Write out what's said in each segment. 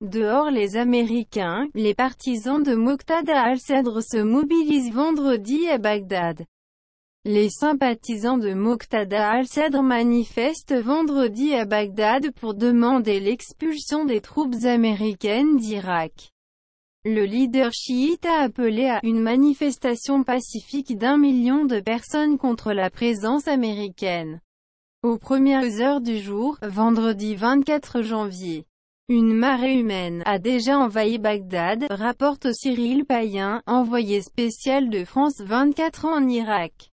Dehors les Américains, les partisans de Moqtada al-Sadr se mobilisent vendredi à Bagdad. Les sympathisants de Moqtada al-Sadr manifestent vendredi à Bagdad pour demander l'expulsion des troupes américaines d'Irak. Le leader chiite a appelé à une manifestation pacifique d'un million de personnes contre la présence américaine. Aux premières heures du jour, vendredi 24 janvier, une marée humaine a déjà envahi Bagdad, rapporte Cyril Payen, envoyé spécial de France 24 ans en Irak.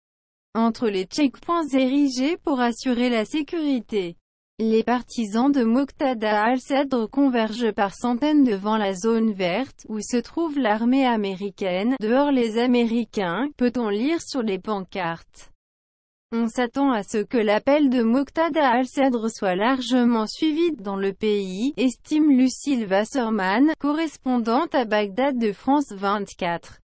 Entre les checkpoints érigés pour assurer la sécurité, les partisans de Muqtada al-Sadr convergent par centaines devant la zone verte, où se trouve l'armée américaine. Dehors les Américains, peut-on lire sur les pancartes. On s'attend à ce que l'appel de Muqtada al-Sadr soit largement suivi dans le pays, estime Lucille Wasserman, correspondante à Bagdad de France 24.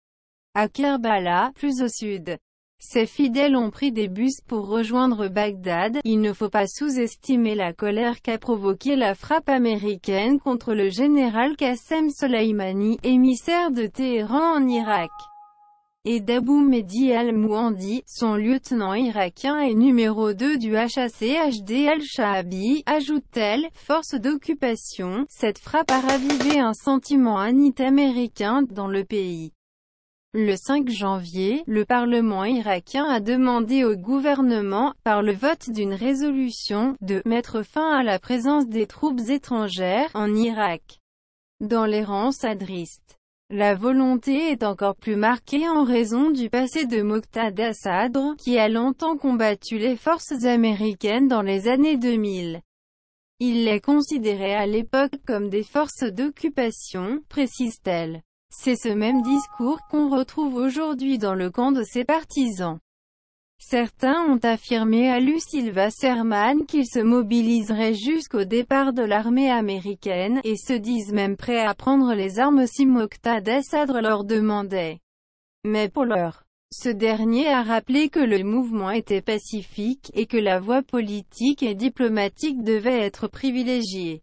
À Kerbala, plus au sud. Ses fidèles ont pris des bus pour rejoindre Bagdad. Il ne faut pas sous-estimer la colère qu'a provoqué la frappe américaine contre le général Qassem Soleimani, émissaire de Téhéran en Irak et d'Abou Mehdi al-Mouhandi, son lieutenant irakien et numéro 2 du HAC-HD al-Shahabi, ajoute-t-elle, force d'occupation, cette frappe a ravivé un sentiment anti-américain dans le pays. Le 5 janvier, le Parlement irakien a demandé au gouvernement, par le vote d'une résolution, de mettre fin à la présence des troupes étrangères en Irak. Dans les rangs sadristes. La volonté est encore plus marquée en raison du passé de Moqtada Sadr, qui a longtemps combattu les forces américaines dans les années 2000. Il les considérait à l'époque comme des forces d'occupation, précise-t-elle. C'est ce même discours qu'on retrouve aujourd'hui dans le camp de ses partisans. Certains ont affirmé à Lucille Wasserman qu'ils se mobiliseraient jusqu'au départ de l'armée américaine, et se disent même prêts à prendre les armes si Moqtada Sadr leur demandait. Mais pour l'heure, ce dernier a rappelé que le mouvement était pacifique, et que la voie politique et diplomatique devait être privilégiée.